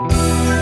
rồi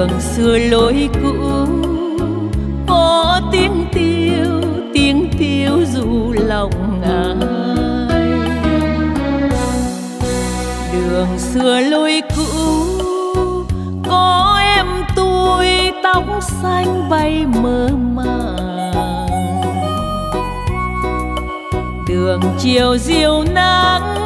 đường xưa lối cũ. Có tiếng tiêu tiếng tiêu du lòng ai đường xưa lối cũ, có em tôi tóc xanh bay mơ màng. Đường chiều diều nắng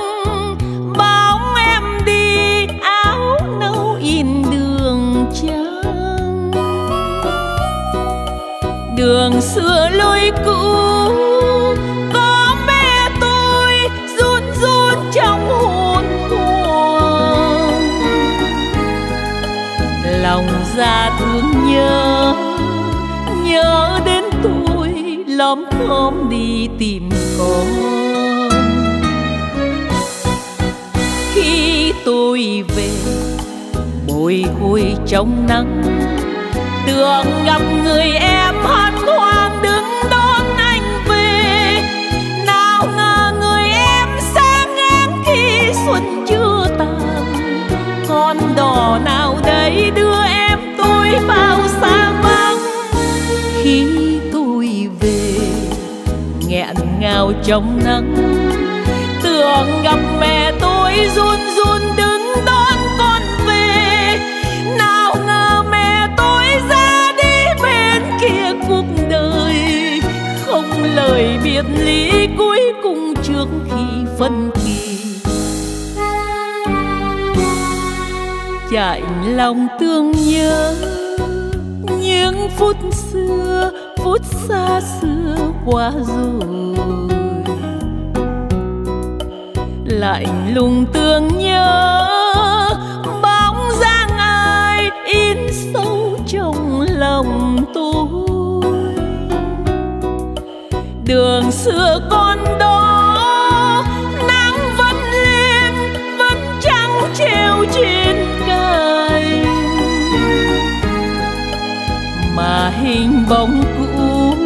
đường xưa lối cũ. Có mẹ tôi run run trong hồn hồn lòng ra thương nhớ nhớ đến tôi lắm hôm đi tìm con. Khi tôi về, bồi hồi trong nắng tưởng gặp người em hân con nào đây đưa em tôi vào xa vắng? Khi tôi về, nghẹn ngào trong nắng, tưởng gặp mẹ tôi run run đứng đón con về. Nào ngờ mẹ tôi ra đi bên kia cuộc đời, không lời biệt ly cuối cùng trước khi phân kỳ chạy lòng tương nhớ. Những phút xưa, phút xa xưa qua rồi. Lạnh lùng tương nhớ, bóng dáng ai in sâu trong lòng tôi. Đường xưa con bóng cũ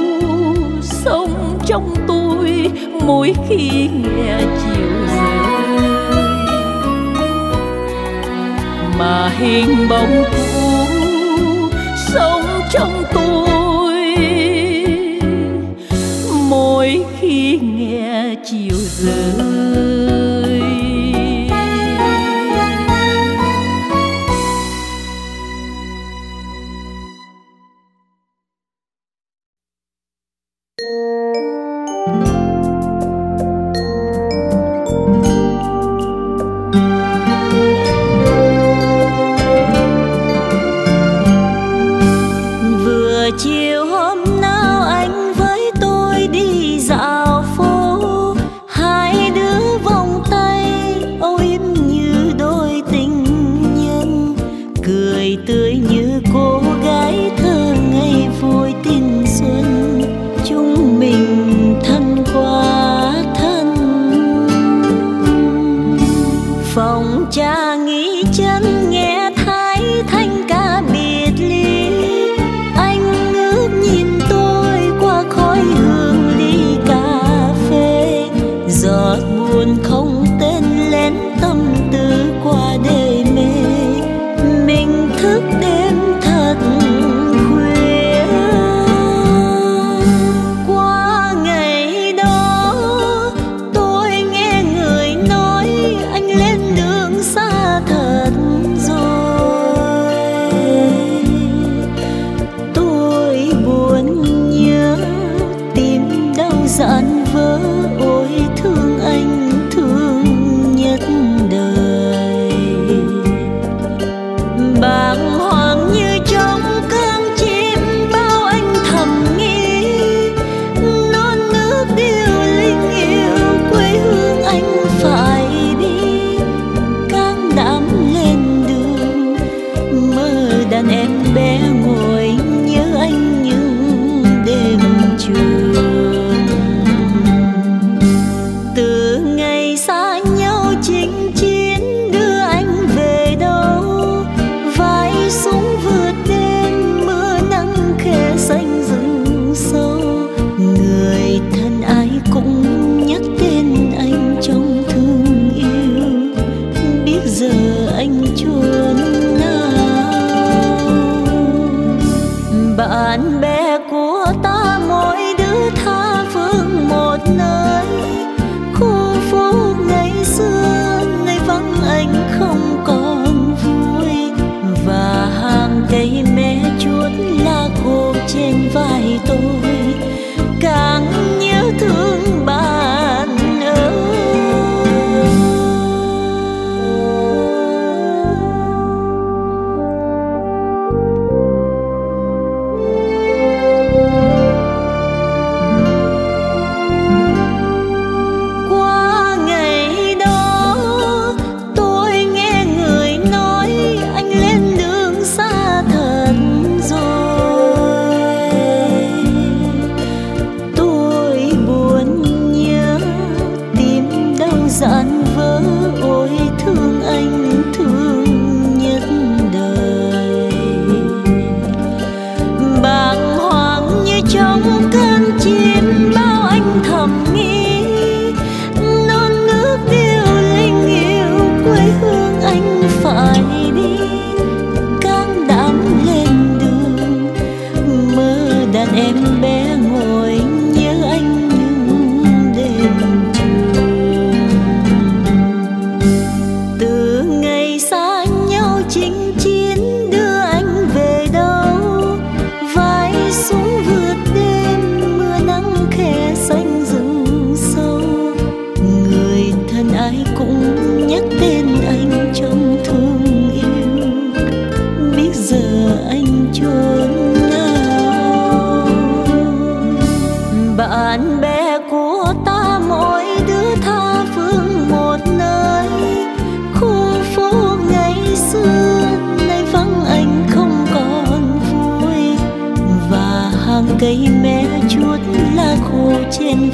sống trong tôi mỗi khi nghe chiều rơi. Mà hình bóng cũ tươi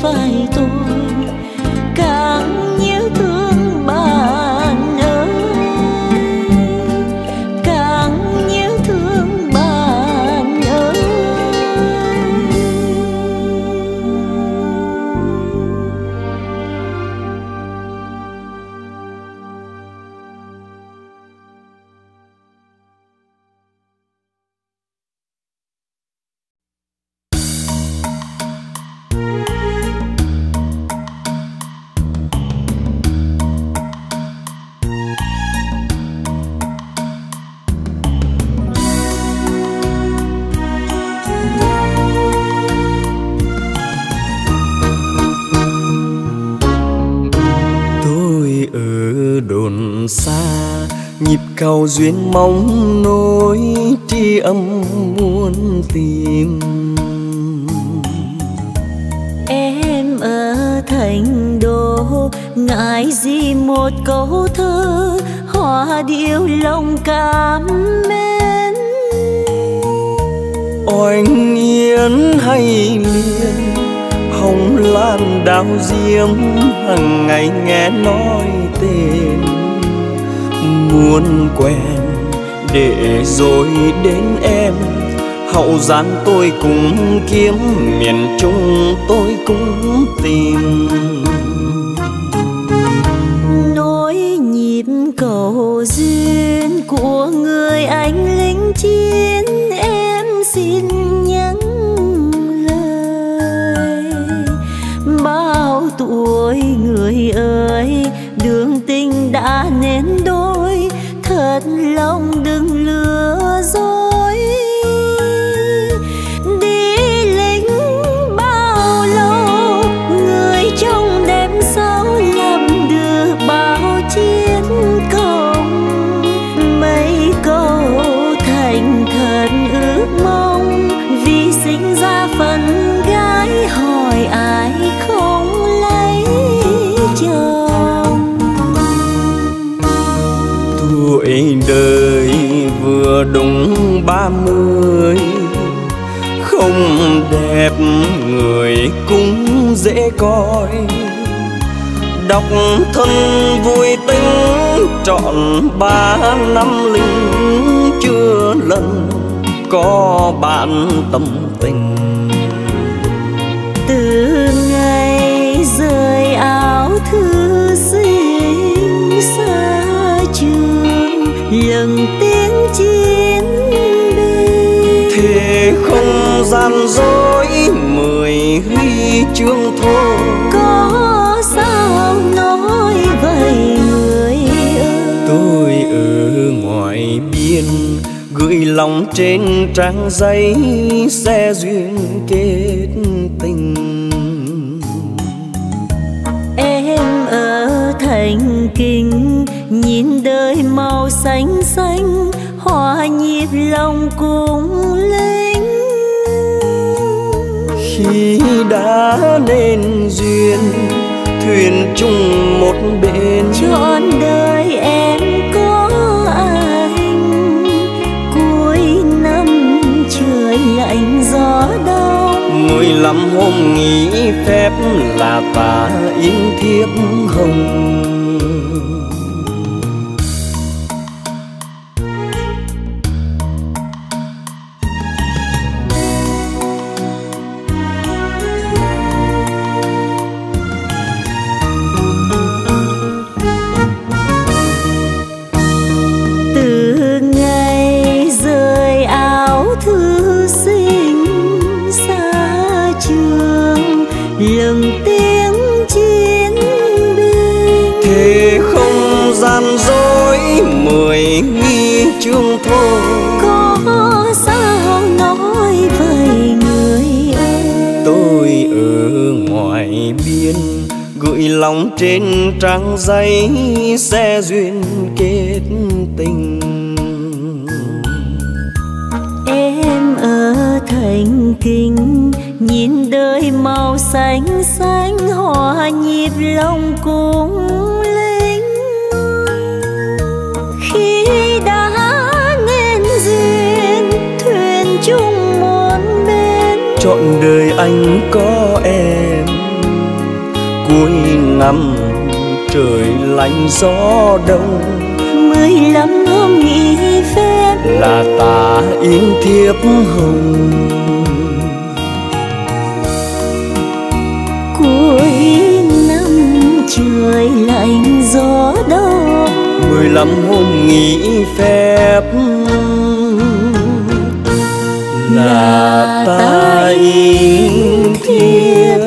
vai tôi. Duyên mong nối tri âm muôn tìm. Em ở thành đô ngại gì một câu thơ hoa điệu lòng cảm mến. Oanh yên hay miên hồng lan đào diễm hằng ngày nghe nói tên muốn quen để rồi đến em. Hậu gian tôi cũng kiếm, miền trung tôi cũng tìm. Nỗi nhịp cầu duyên của người anh lính chiến lòng đúng ba mươi. Không đẹp người cũng dễ coi. Đọc thân vui tính trọn ba năm linh. Chưa lần có bạn tâm tình. Từ ngày rời áo thư sinh xa trường lần tiếng chia không gian dối mười huy chương thôi có sao nói vậy người ơi? Tôi ở ngoài biên gửi lòng trên trang giấy sẽ duyên kết tình. Em ở thành kinh nhìn đời màu xanh xanh hòa nhịp lòng cùng đã nên duyên thuyền chung một bên trọn đời em có anh cuối năm trời lạnh gió đông. Mười lăm hôm nghỉ phép là ta in thiếp hồng lòng trên trang giấy sẽ duyên kết tình. Em ở thành kinh nhìn đời màu xanh xanh hòa nhịp lòng cùng linh khi đã nên duyên thuyền chung một bên trọn đời anh có trời lạnh gió đông. Mười lăm hôm nghỉ phép. Là ta in thiếp hồng. Cuối năm trời lạnh gió đông. Mười lăm hôm nghỉ phép. Là ta in thiếp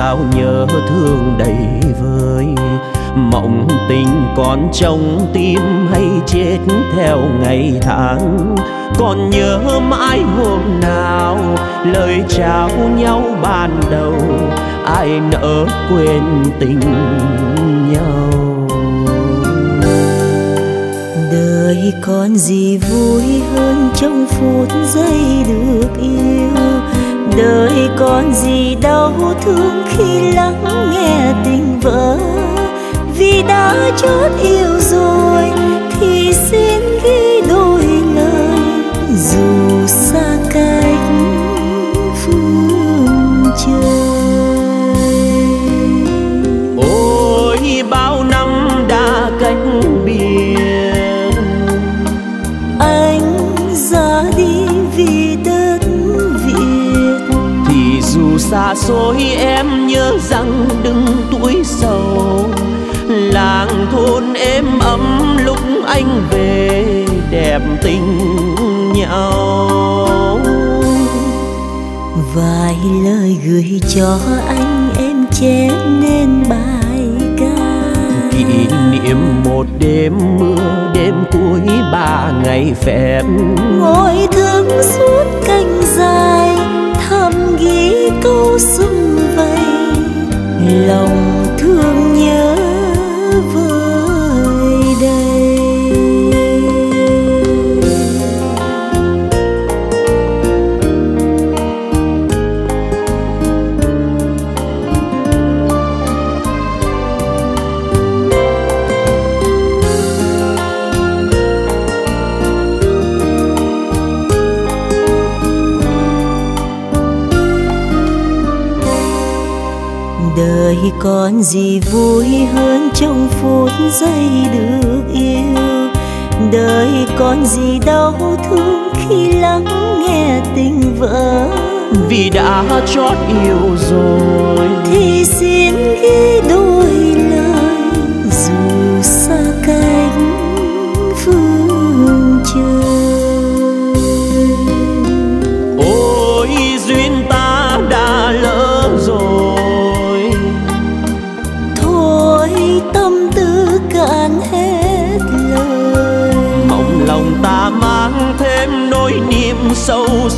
sao nhớ thương đầy vơi? Mộng tình còn trong tim hay chết theo ngày tháng? Còn nhớ mãi hôm nào lời chào nhau ban đầu? Ai nỡ quên tình nhau? Đời còn gì vui hơn trong phút giây được yêu? Đời còn gì đau thương khi lắng nghe tình vỡ vì đã chót yêu rồi thì xin ghi đôi lời dù xa cách. Xa xôi em nhớ rằng đừng tuổi sầu. Làng thôn êm ấm lúc anh về đẹp tình nhau. Vài lời gửi cho anh em chép nên bài ca. Kỷ niệm một đêm mưa đêm cuối ba ngày phép. Ngồi thức suốt canh dài ghi câu xuân vầy lòng thương nhớ còn gì vui hơn trong phút giây được yêu? Đời còn gì đau thương khi lắng nghe tình vỡ vì đã chót yêu rồi. Thì xin ghi đôi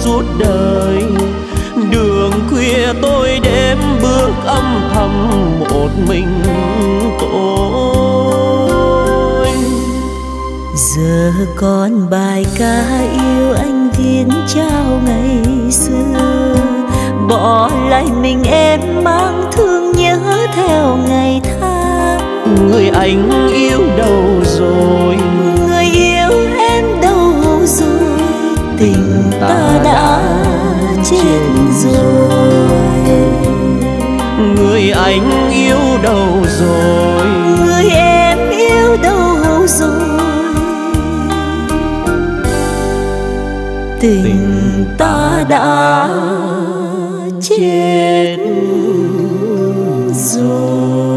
suốt đời. Đường khuya tôi đêm bước âm thầm một mình tôi. Giờ còn bài ca yêu anh viết trao ngày xưa. Bỏ lại mình em mang thương nhớ theo ngày tháng. Người anh yêu đâu rồi chết rồi người anh yêu đâu rồi? Người em yêu đâu rồi? Tình ta đã chết rồi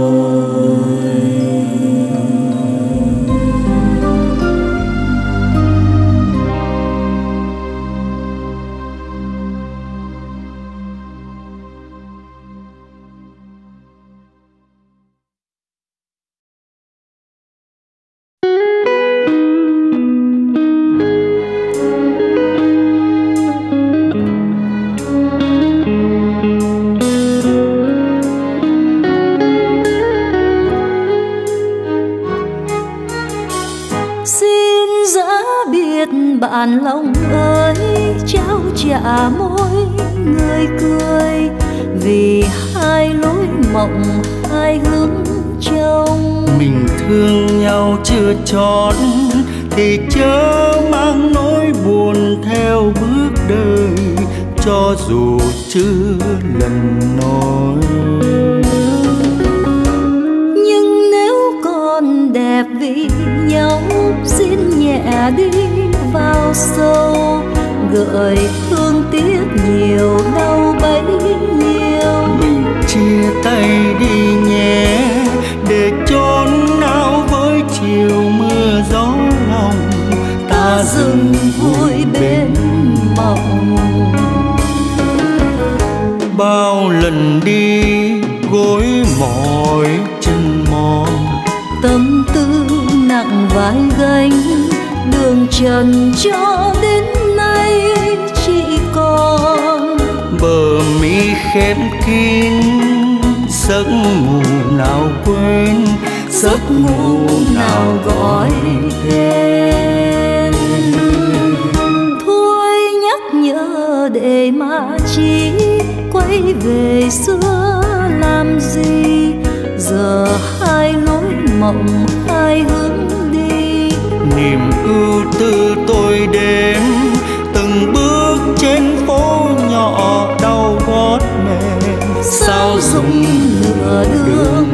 sâu gợi thương tiếc nhiều đau bấy nhiêu. Mình chia tay đi nhé để chốn nào với chiều mưa gió lòng. Ta dừng vui bên mộng bao lần đi gối mỏi chân mòn. Tâm tư nặng vai trần cho đến nay chỉ còn bờ mi khép kín giấc ngủ nào quên giấc ngủ nào gọi tên. Thôi nhắc nhở để mà chi quay về xưa làm gì? Giờ hai lối mộng hai hướng từ ưu tư tôi đến, từng bước trên phố nhỏ đau gót mềm. Sao dùng nửa đường?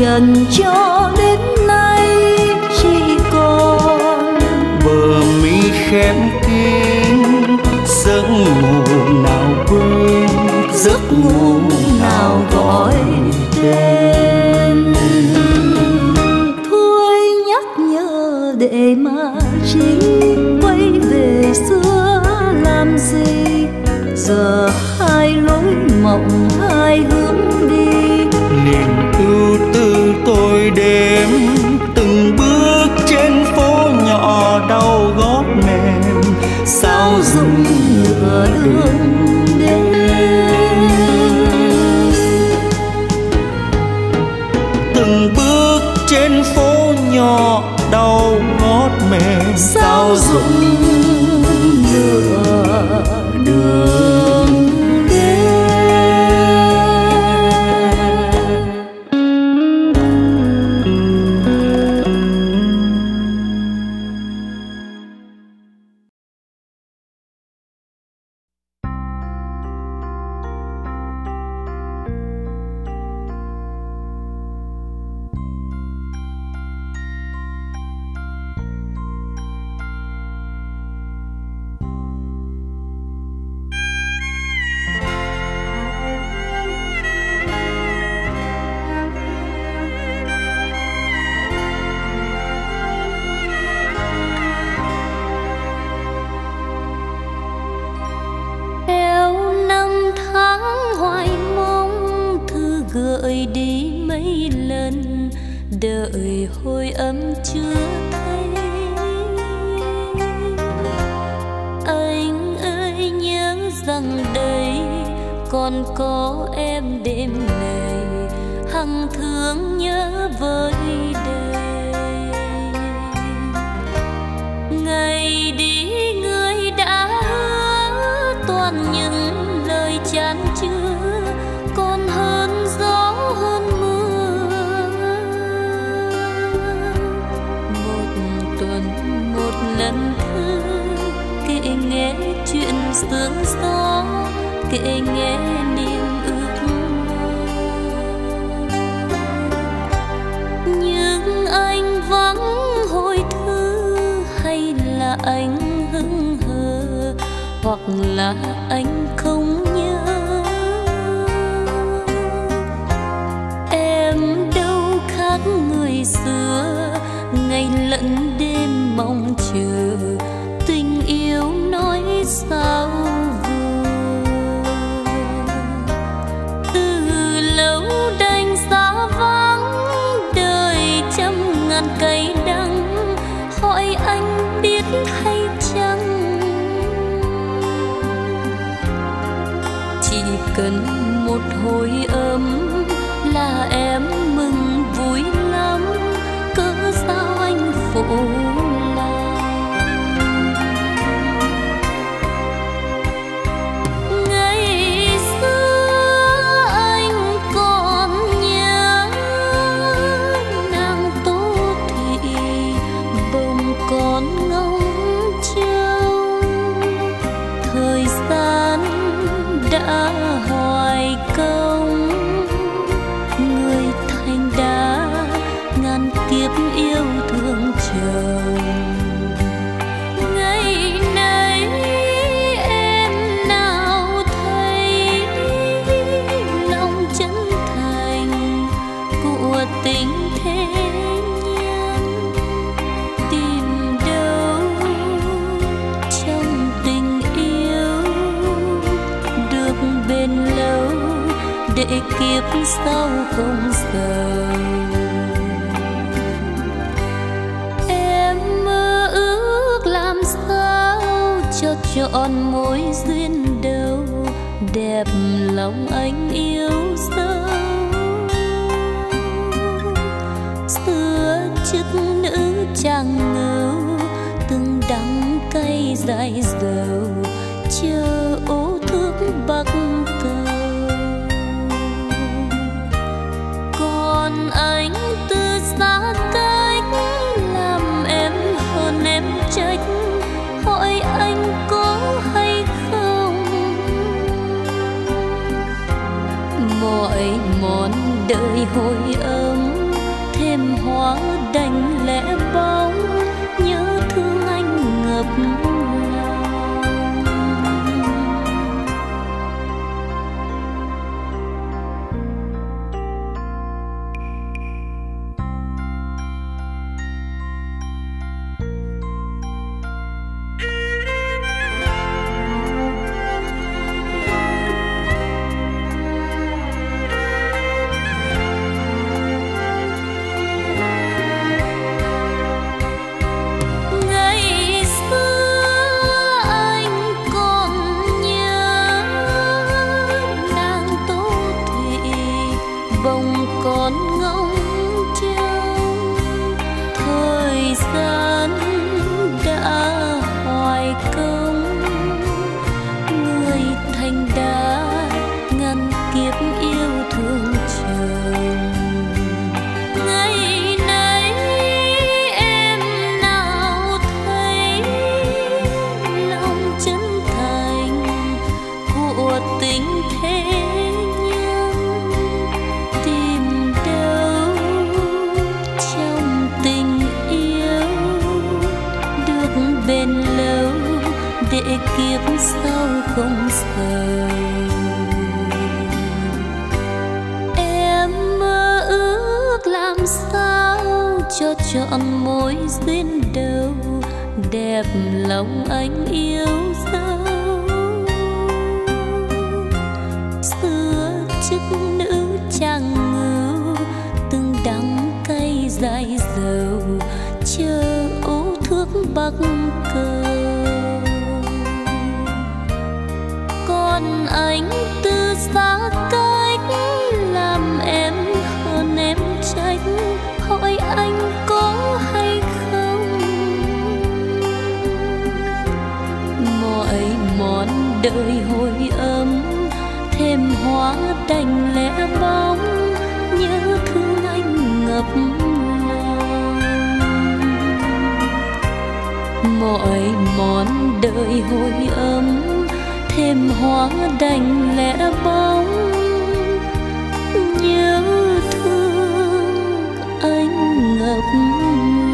trần cho đến nay chỉ còn bờ mi khép kín giấc ngủ nào quên giấc ngủ nào gọi tên. Thôi nhắc nhở để mà chính quay về xưa làm gì giờ dung nửa đường lòng anh yêu dấu. Xưa chức nữ trang ngưu, từng đắng cay dài dầu chờ ô thước bắc cầu. Còn anh từ xa cách đời hồi ấm, thêm hóa đành lẽ bóng, nhớ thương anh ngập lòng mọi món đời hồi ấm, thêm hóa đành lẽ bóng, nhớ thương anh ngập lòng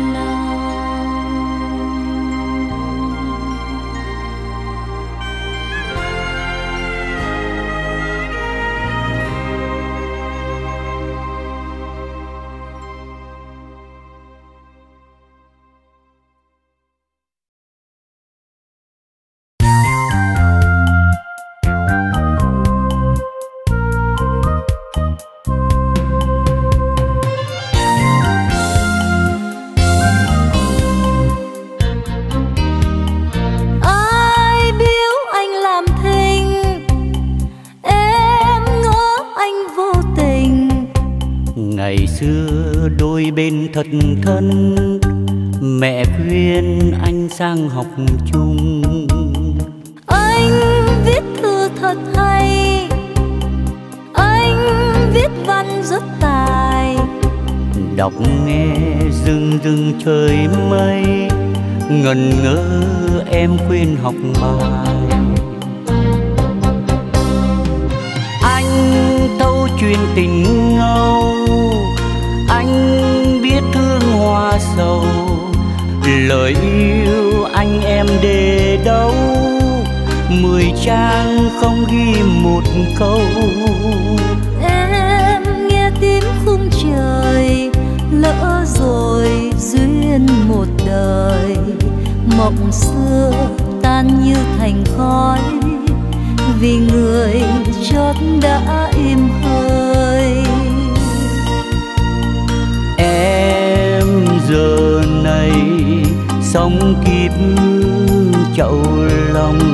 thật thân mẹ khuyên anh sang học chung. Anh viết thư thật hay anh viết văn rất tài. Đọc nghe rừng rừng trời mây ngần ngơ em khuyên học bài. Anh thâu truyền tình ngâu anh sầu lời yêu anh em để đâu? Mười trang không ghi một câu. Em nghe tiếng khung trời, lỡ rồi duyên một đời. Mộng xưa tan như thành khói, vì người chót đã yêu. Sống kịp chậu lòng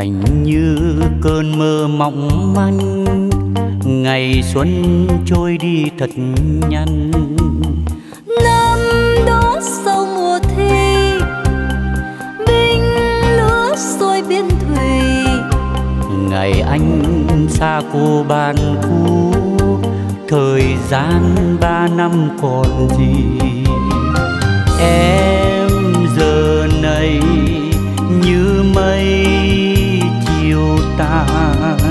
thành như cơn mơ mỏng manh. Ngày xuân trôi đi thật nhanh. Năm đó sau mùa thi binh lửa sôi biên thủy. Ngày anh xa cô ban cũ thời gian ba năm còn gì. Em giờ này như mây chiều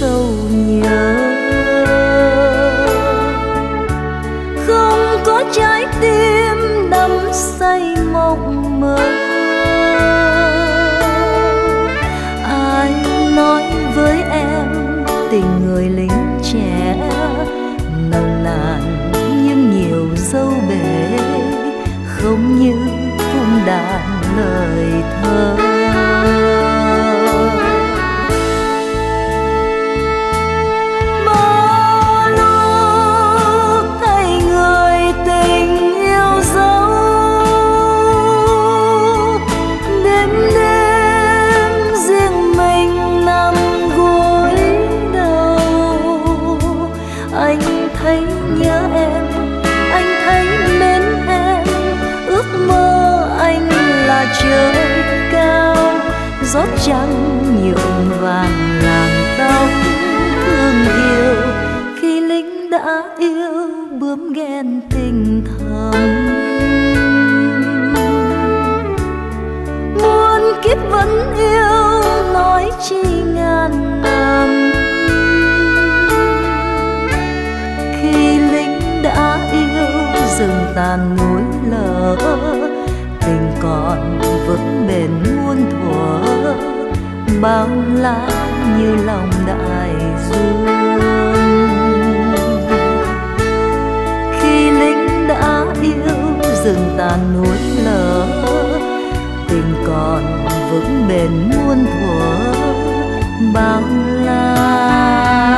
sâu nhớ. Không có trái tim đắm say mộng mơ. Ai nói với em tình người lính trẻ nồng nàn nhưng nhiều dấu bể không như cung đàn lời thơ. Tàn núi lở tình còn vững bền muôn thuở, bao la như lòng đại dương. Khi lính đã yêu rừng tàn núi lở, tình còn vững bền muôn thuở, bao la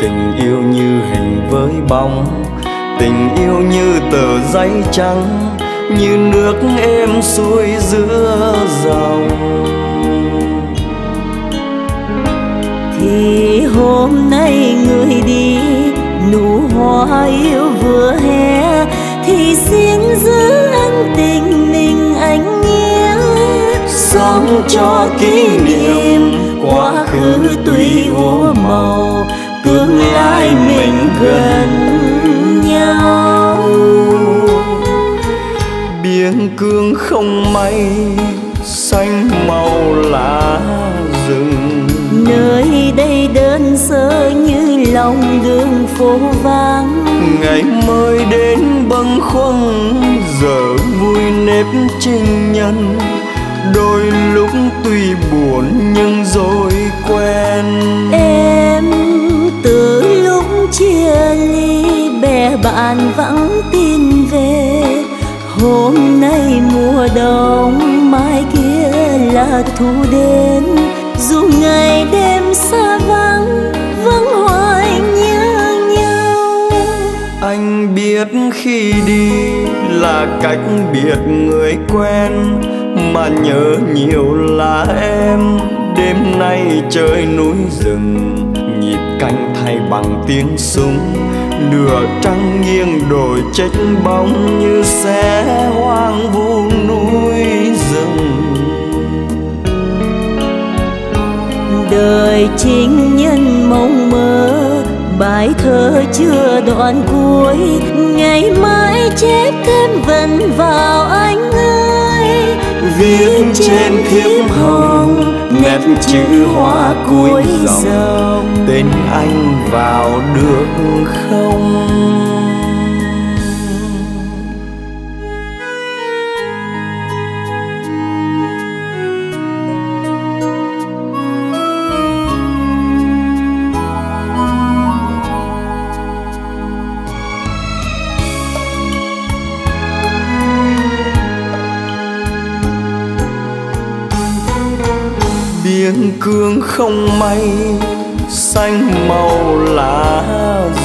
tình yêu như hình với bóng, tình yêu như tờ giấy trắng, như nước êm xuôi giữa dòng. Thì hôm nay người đi, nụ hoa yêu vừa hé thì xin giữ anh tình mình anh nhé. Sống cho kỷ niệm, quá khứ tuy úa màu tương lai mình gần nhau. Biên cương không mây xanh màu lá rừng. Nơi đây đơn sơ như lòng đường phố vắng. Ngày mới đến bâng khuâng giờ vui nếp trinh nhân. Đôi lúc tuy buồn nhưng rồi quen. Em từ lúc chia ly, bè bạn vắng tin về. Hôm nay mùa đông, mai kia là thu đến. Dù ngày đêm xa vắng vẫn hoài nhớ nhau. Anh biết khi đi là cách biệt người quen, mà nhớ nhiều là em. Đêm nay trời núi rừng nhịp canh thay bằng tiếng súng. Nửa trăng nghiêng đổi trách bóng như xe hoang vu núi rừng. Đời chính nhân mong mơ, bài thơ chưa đoạn cuối. Ngày mai chép thêm vần vào anh ơi viết trên thiếp hồng nét chữ hoa cuối dòng. Tên anh vào được không cương không mây xanh màu lá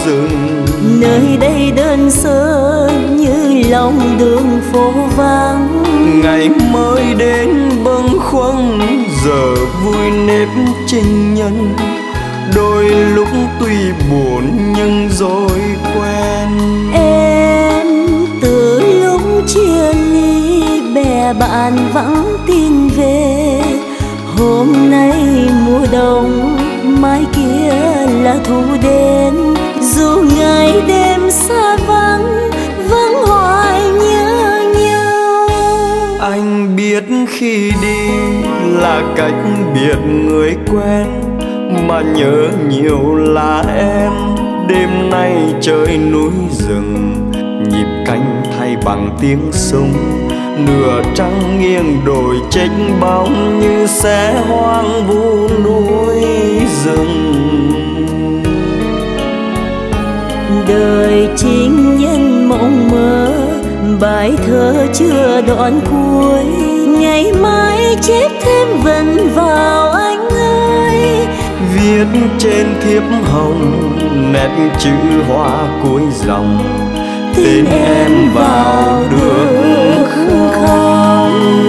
rừng. Nơi đây đơn sơ như lòng đường phố vắng. Ngày mới đến bâng khuâng giờ vui nếp trinh nhân. Đôi lúc tuy buồn nhưng rồi quen. Em từ lúc chia ly bè bạn vắng tin về hôm nay mùa đông, mai kia là thu đến. Dù ngày đêm xa vắng vẫn hoài nhớ nhau. Anh biết khi đi là cách biệt người quen, mà nhớ nhiều là em. Đêm nay trời núi rừng, nhịp canh thay bằng tiếng súng nửa trăng nghiêng đổi trách bóng như xe hoang vu núi rừng. Đời chính nhân mộng mơ bài thơ chưa đoạn cuối. Ngày mai chép thêm vần vào anh ơi. Viết trên thiếp hồng nét chữ hoa cuối dòng tên em vào được không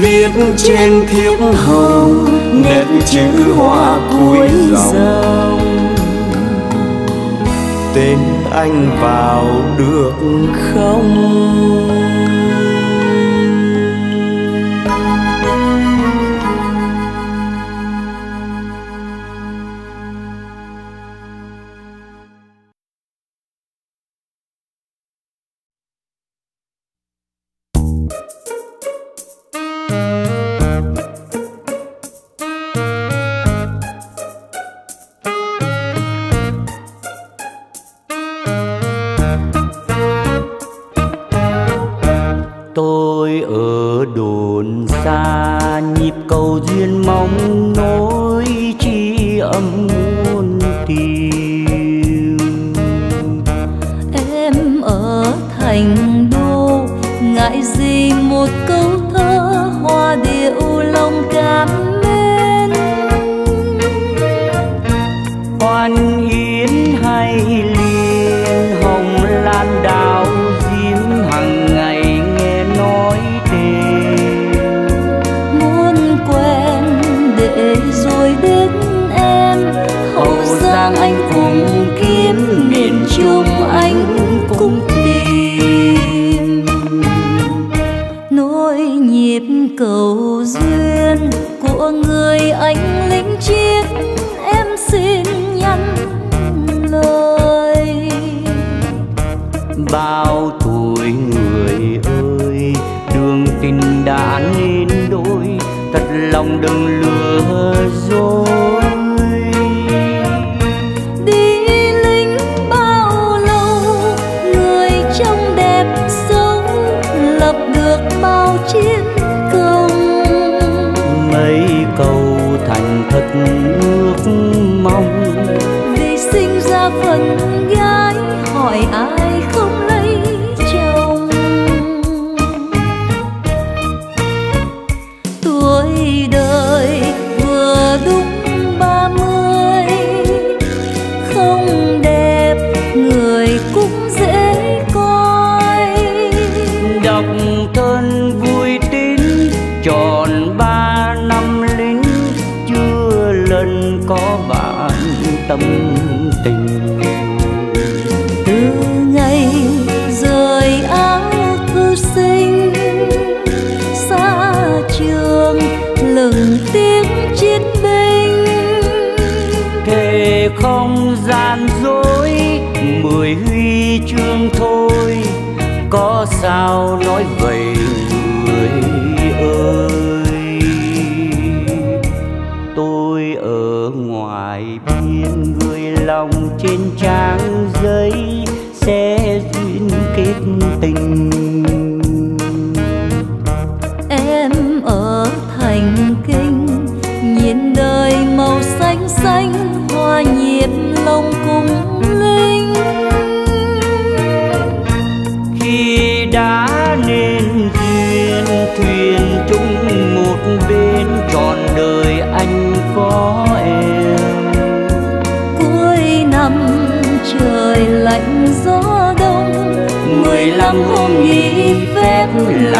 viết trên thiếp hồng nét chữ hoa cuối dòng. Tên anh vào được không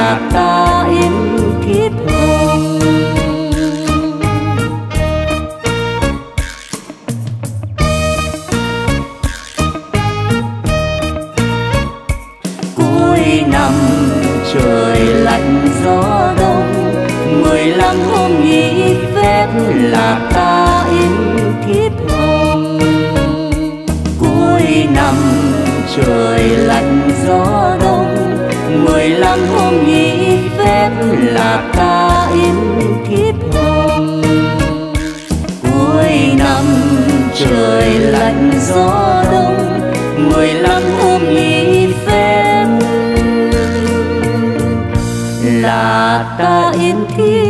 Bye. là ca yến thiếp hồng. Cuối năm trời lạnh gió đông, mười lăm hôm nghỉ phép. Là ta yến thiếp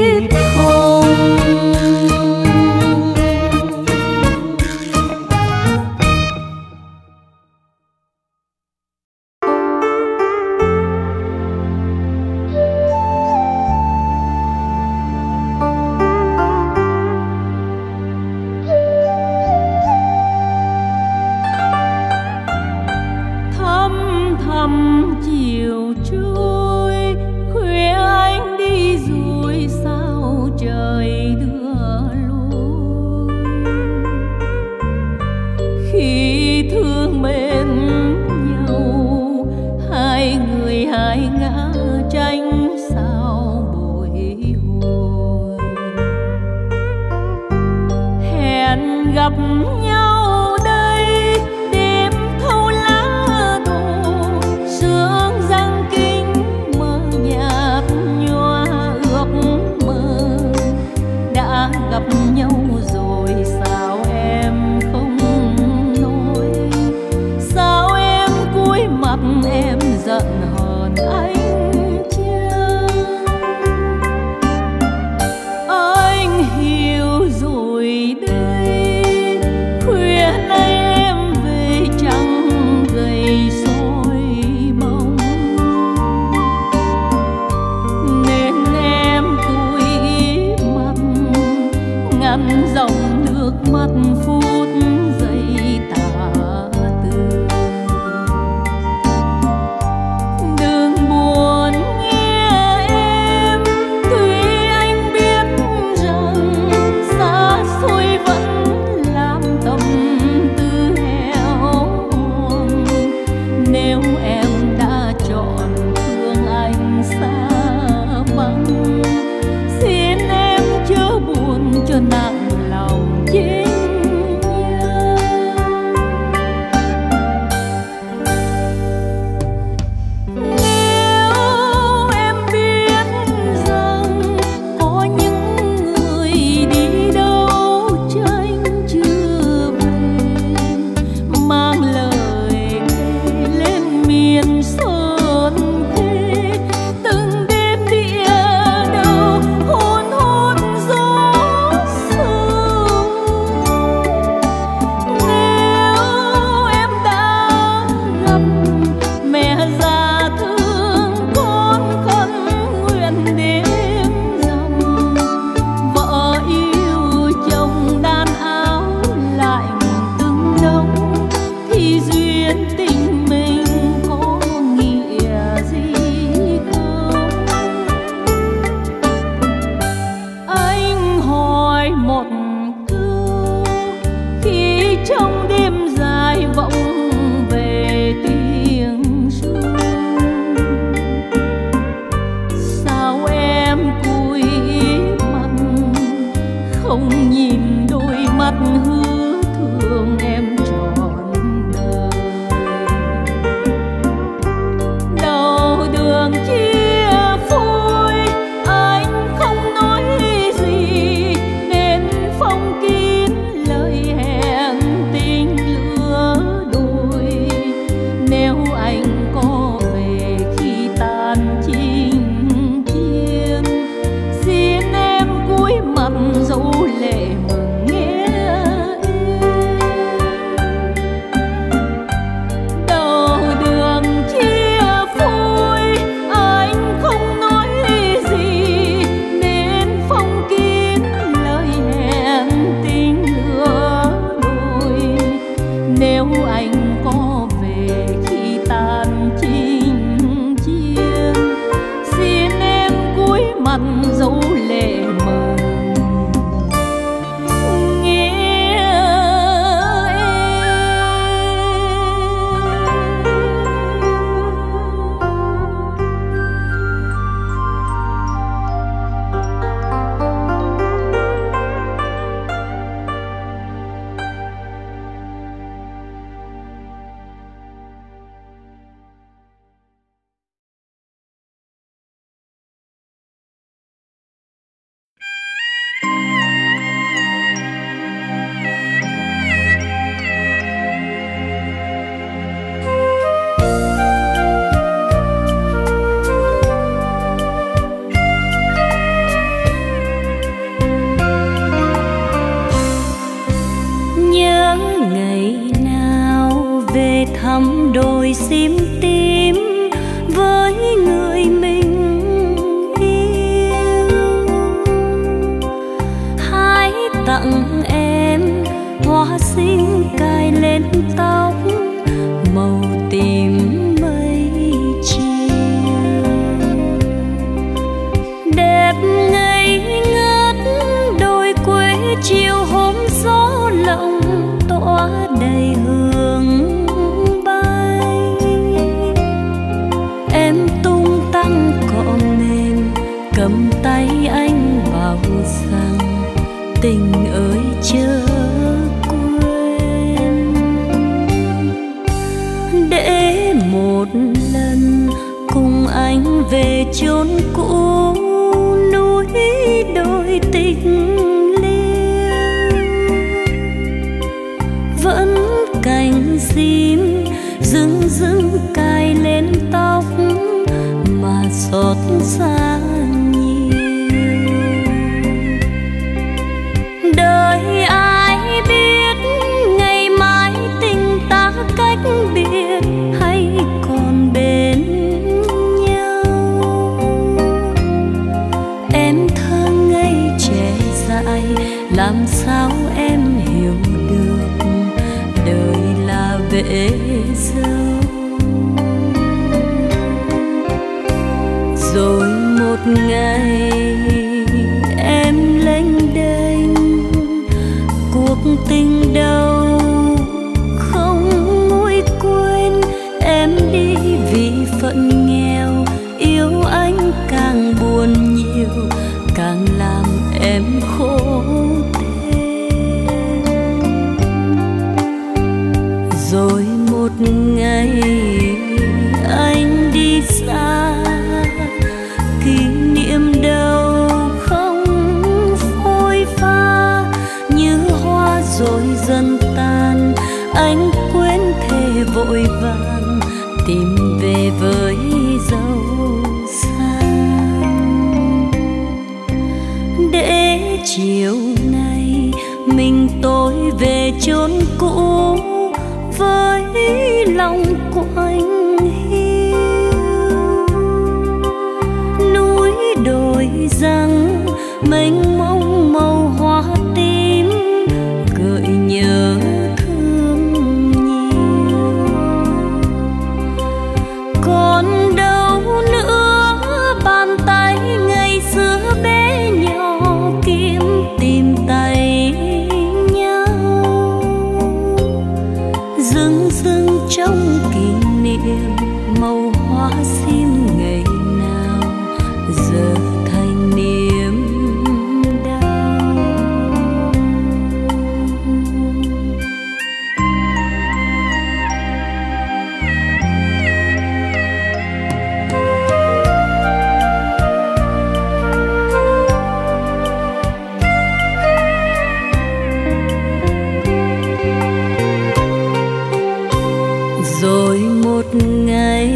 rồi một ngày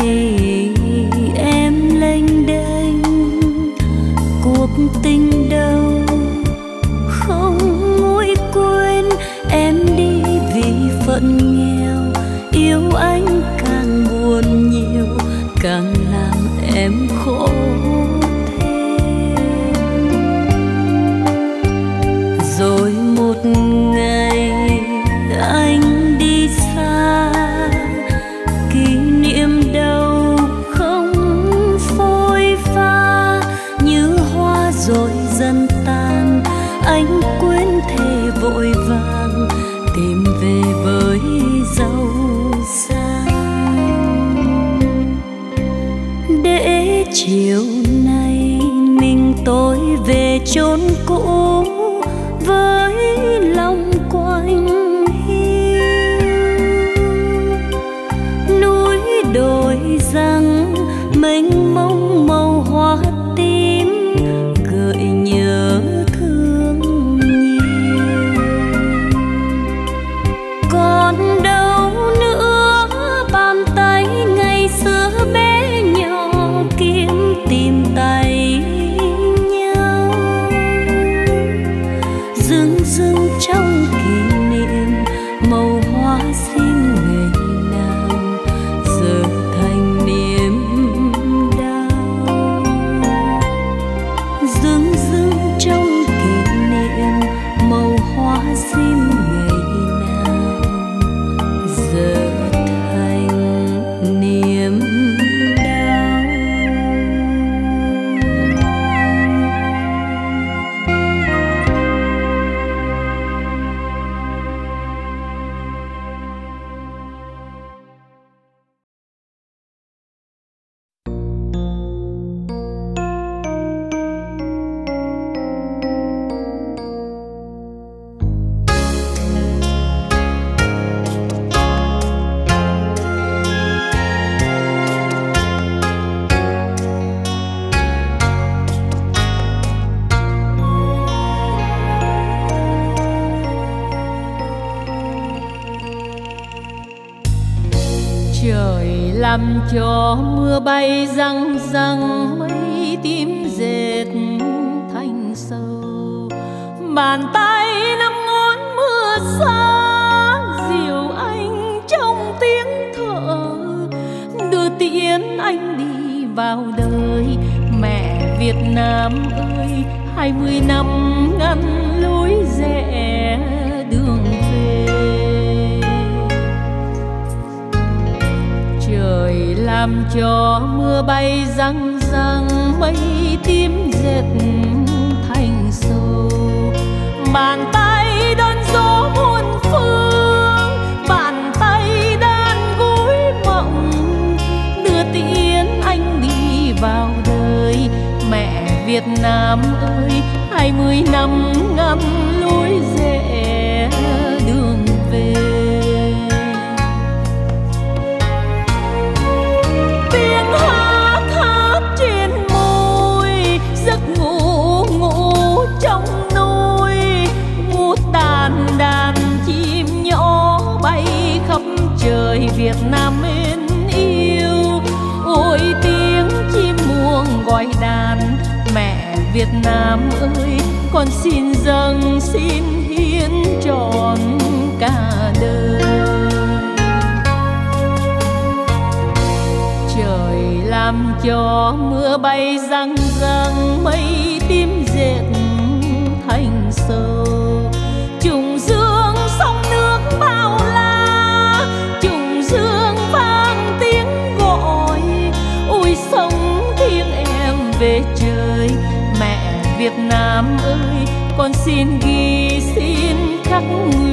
em lênh đênh. Cuộc tình đâu không nguôi quên. Em đi vì phận nghèo, yêu anh càng buồn nhiều, càng Việt Nam ơi hai mươi năm ngâm luôn nam ơi, con xin dâng xin hiến trọn cả đời. Trời làm cho mưa bay răng răng mây Nam ơi con xin ghi xin khắc người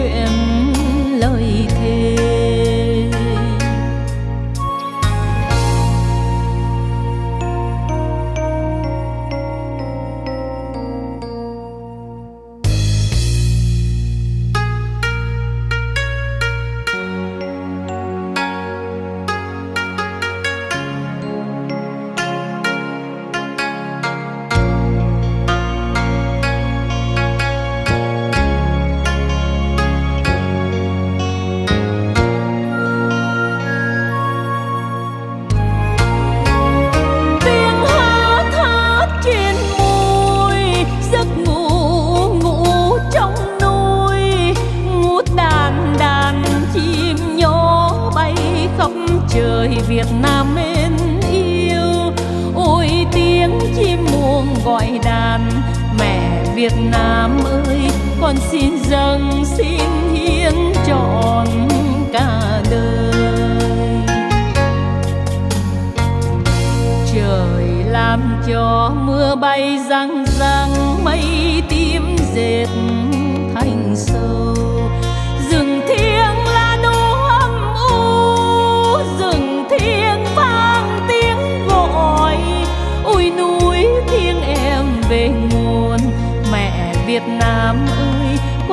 Việt Nam ơi con xin dâng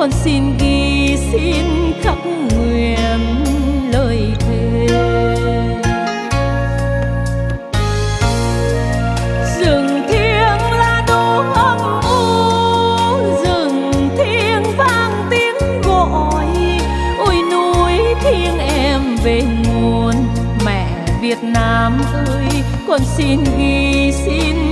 con xin ghi xin khắc nguyện lời thề. Rừng thiêng là đô âm u, rừng thiêng vang tiếng gọi. Ôi núi thiêng em về nguồn, mẹ Việt Nam ơi, con xin ghi xin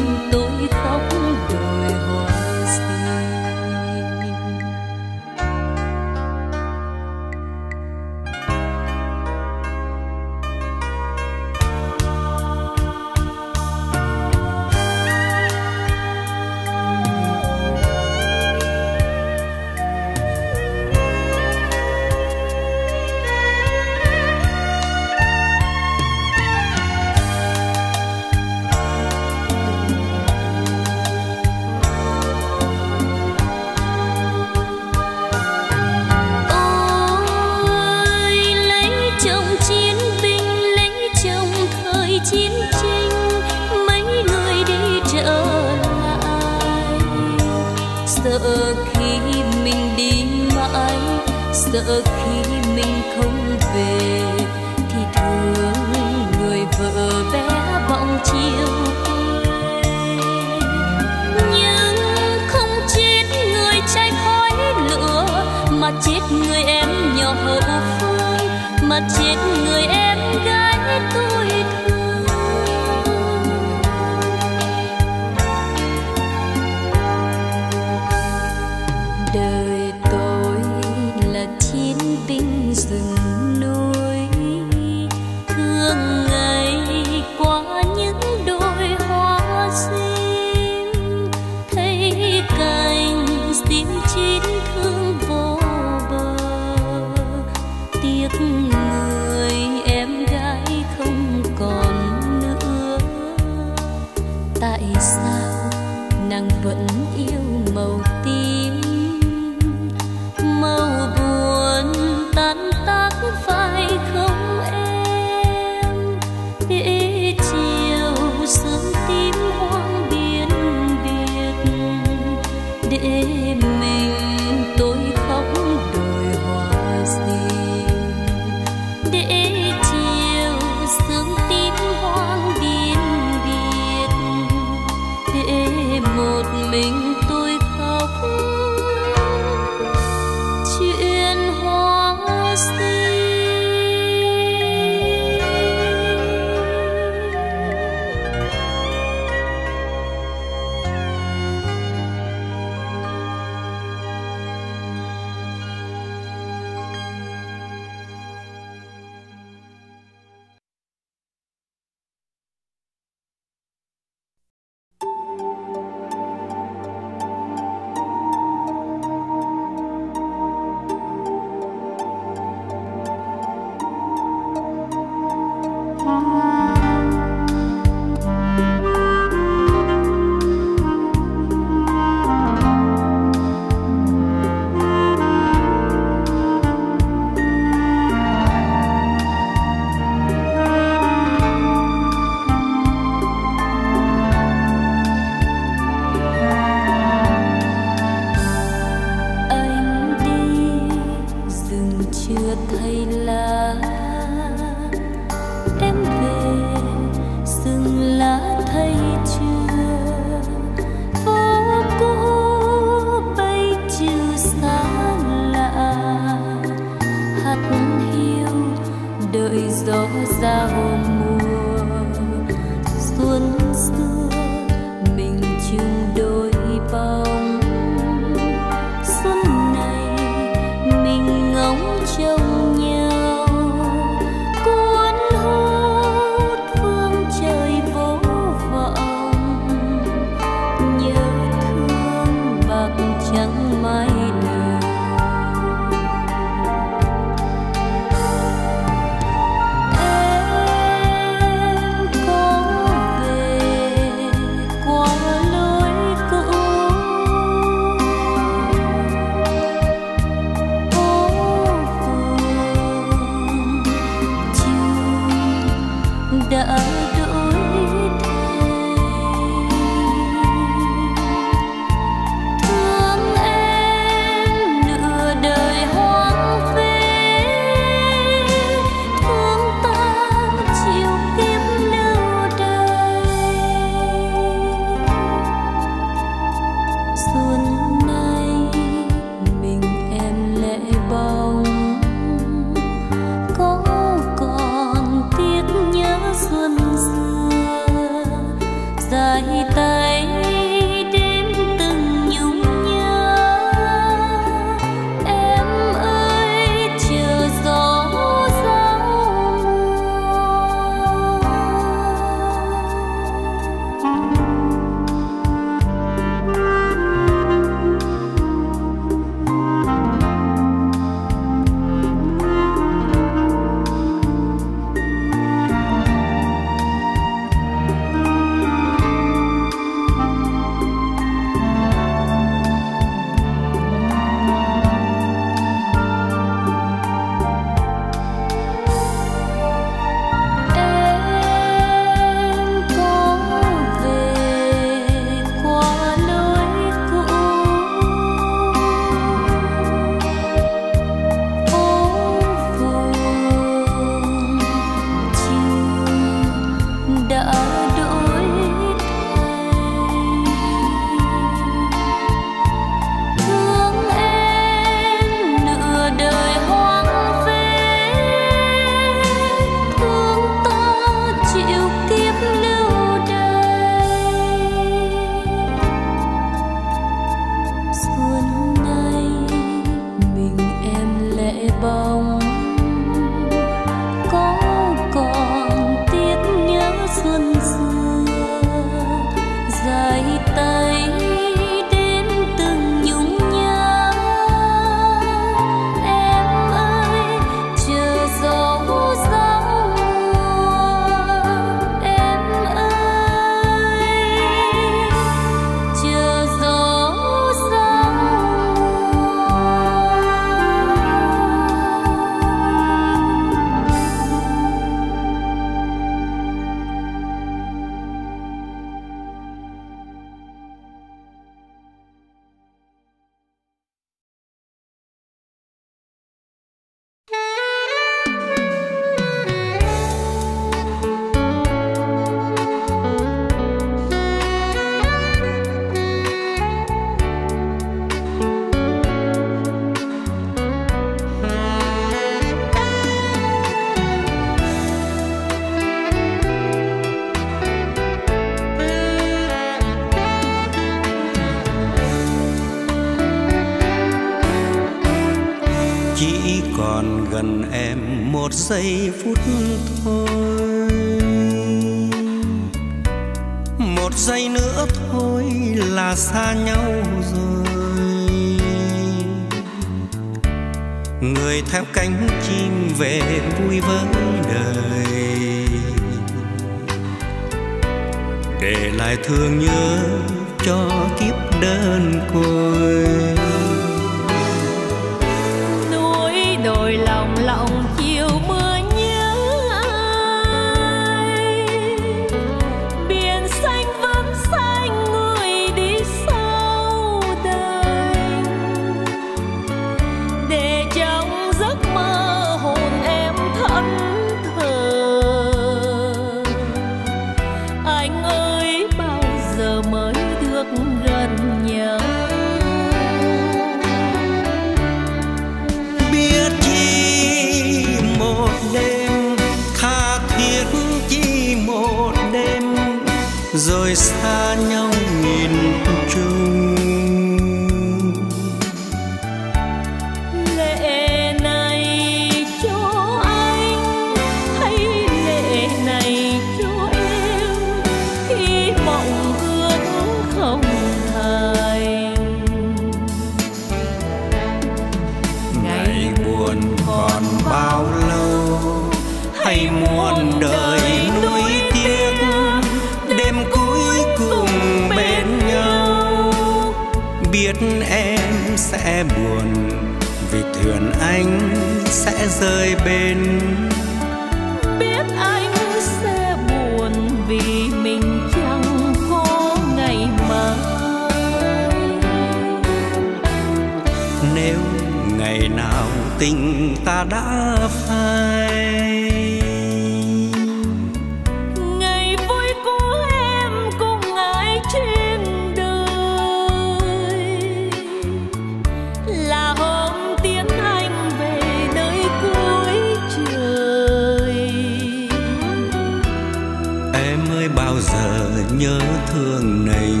nhớ thương này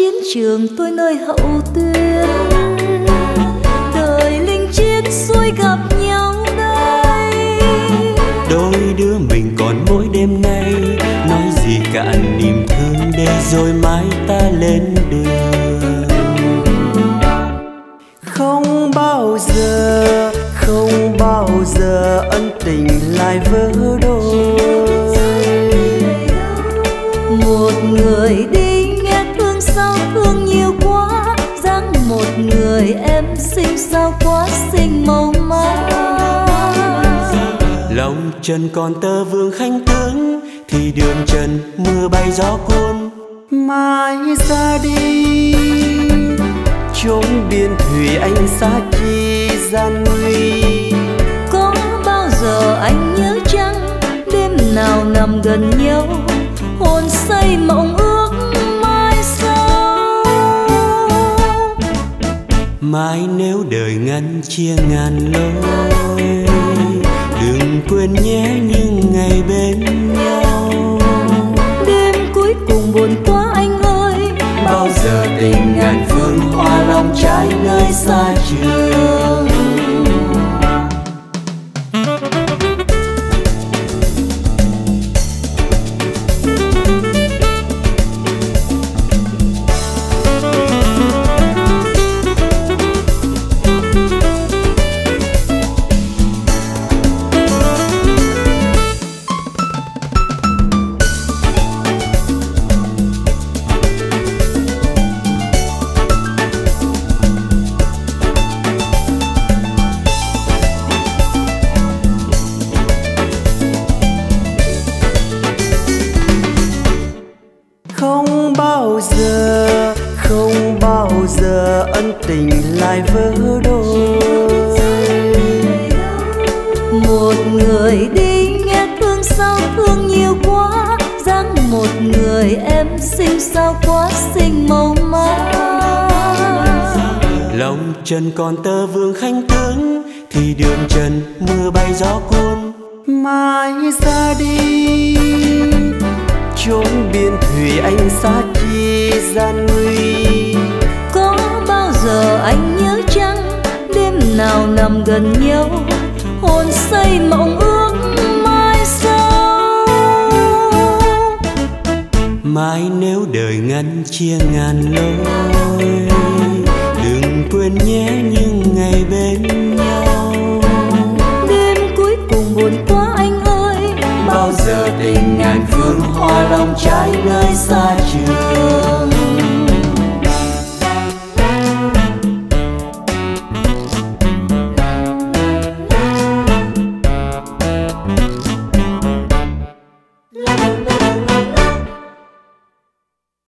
chiến trường tôi nơi hậu tuyến. Đời linh chiến xuôi gặp nhau đây. Đôi đứa mình còn mỗi đêm nay, nói gì cạn niềm thương để rồi mai ta lên đường. Không bao giờ, không bao giờ ân tình lại vỡ sao quá xinh màu má lòng trần còn tơ vương khanh tướng thì đường trần mưa bay gió cuốn. Mai ra đi chốn biên thủy anh xa chi gian nguy. Có bao giờ anh nhớ chăng đêm nào nằm gần nhau hồn say mộng mai nếu đời ngăn chia ngàn lối. Đừng quên nhé những ngày bên nhau. Đêm cuối cùng buồn quá anh ơi. Bao giờ tình ngàn phương hoa lòng trái nơi xa trường lòng trần còn tơ vương khanh